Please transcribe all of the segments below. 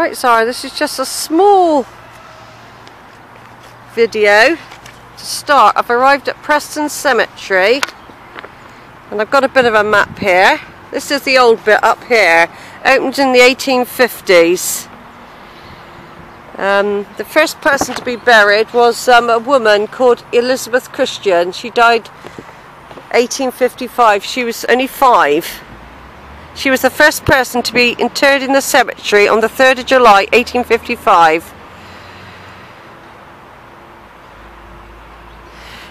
Right, sorry, this is just a small video to start. I've arrived at Preston Cemetery and I've got a bit of a map here. This is the old bit up here, opened in the 1850s. Um, the first person to be buried was um, a woman called Elizabeth Christian. She died 1855. She was only five. She was the first person to be interred in the cemetery on the 3rd of July 1855.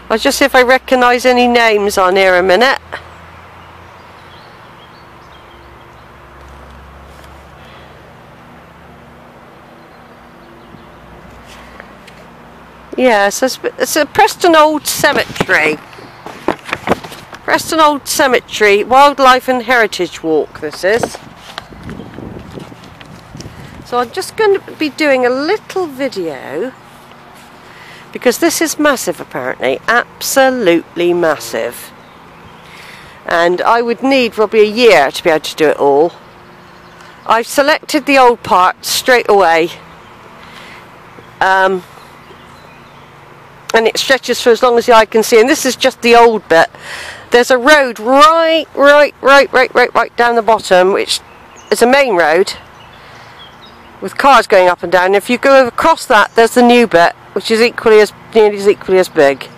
I'll just see if I recognise any names on here a minute. Yes, it's, it's a Preston Old Cemetery. Preston Old Cemetery Wildlife and Heritage Walk this is. So I'm just going to be doing a little video because this is massive apparently, absolutely massive. And I would need probably a year to be able to do it all. I've selected the old part straight away. Um, and it stretches for as long as the eye can see and this is just the old bit there's a road right right right right right right down the bottom which is a main road with cars going up and down. If you go across that there's the new bit which is equally as nearly as equally as big.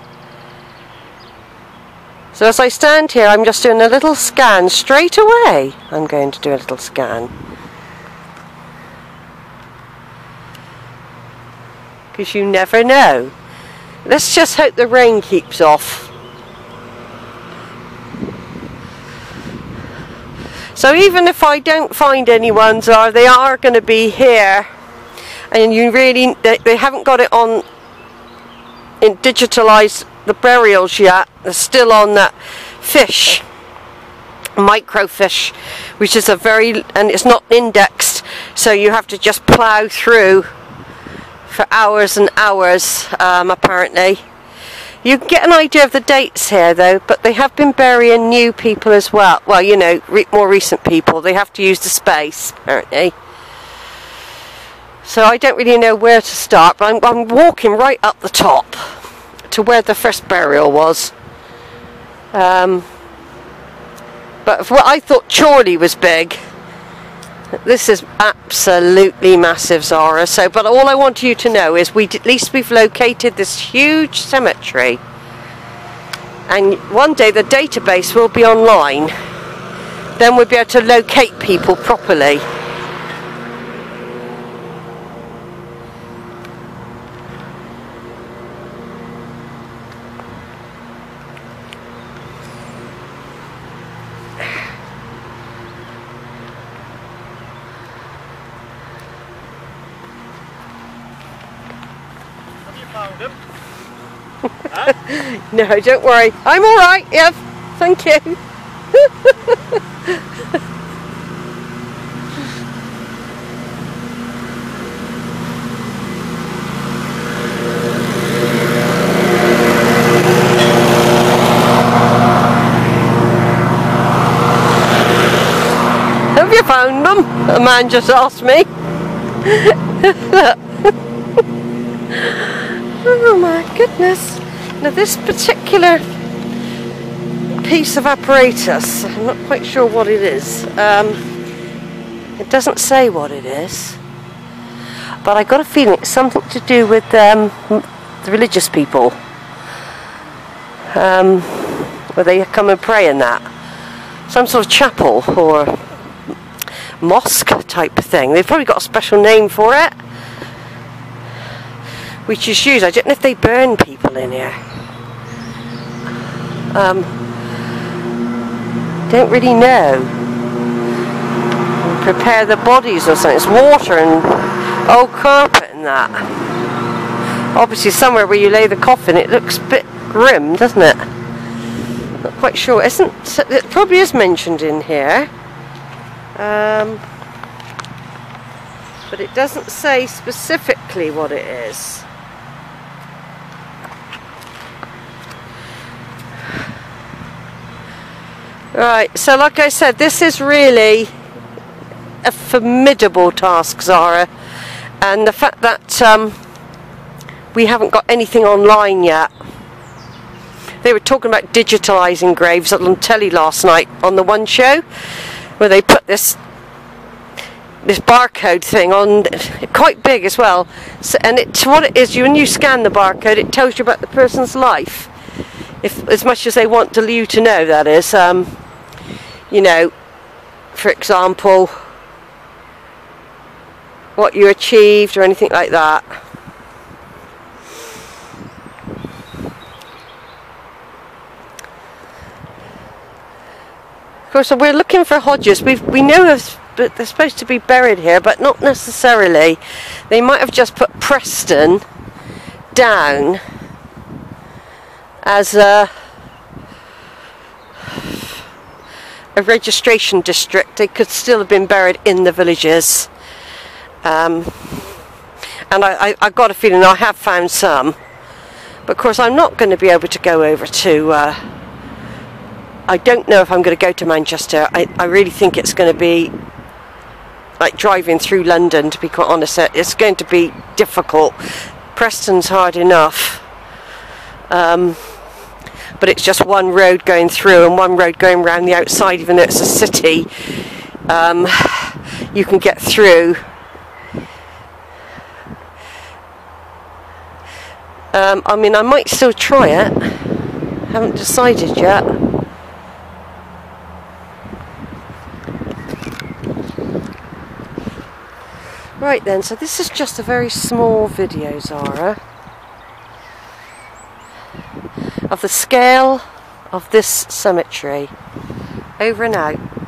So as I stand here I'm just doing a little scan straight away. I'm going to do a little scan. Because you never know. Let's just hope the rain keeps off. So even if I don't find anyone, or they are going to be here, and you really, they, they haven't got it on, in digitalised the burials yet, they're still on that fish, microfiche, which is a very, and it's not indexed, so you have to just plough through for hours and hours, um, apparently. You get an idea of the dates here, though, but they have been burying new people as well. Well, you know, re more recent people. They have to use the space, apparently. So I don't really know where to start, but I'm, I'm walking right up the top to where the first burial was. Um, but what I thought Chorley was big, this is absolutely massive, Zara. So, but all I want you to know is we at least we've located this huge cemetery. And one day the database will be online. Then we'll be able to locate people properly. no, don't worry. I'm all right. Yeah, thank you. Have you found them? A man just asked me. Oh my goodness. Now this particular piece of apparatus, I'm not quite sure what it is. Um, it doesn't say what it is. But I got a feeling it's something to do with um, the religious people. Um, where they come and pray in that. Some sort of chapel or mosque type thing. They've probably got a special name for it which is used. I don't know if they burn people in here. Um, don't really know. Prepare the bodies or something. It's water and old carpet and that. Obviously somewhere where you lay the coffin it looks a bit grim, doesn't it? Not quite sure. is isn't it probably is mentioned in here. Um, but it doesn't say specifically what it is. Right, so like I said, this is really a formidable task, Zara. And the fact that um, we haven't got anything online yet. They were talking about digitalising graves on telly last night on the One Show, where they put this this barcode thing on, quite big as well. So, and it, what it is, when you scan the barcode, it tells you about the person's life, if as much as they want to you to know. That is, um, you know, for example, what you achieved or anything like that. Of course, we're looking for Hodges. We we know that they're supposed to be buried here, but not necessarily. They might have just put Preston down as a a registration district. They could still have been buried in the villages. Um, and I, I, I, got a feeling I have found some. But of course, I'm not going to be able to go over to. Uh, I don't know if I'm going to go to Manchester. I, I really think it's going to be like driving through London, to be quite honest. It's going to be difficult. Preston's hard enough. Um, but it's just one road going through and one road going around the outside, even though it's a city. Um, you can get through. Um, I mean, I might still try it. Haven't decided yet. Right then, so this is just a very small video, Zara, of the scale of this cemetery. Over and out.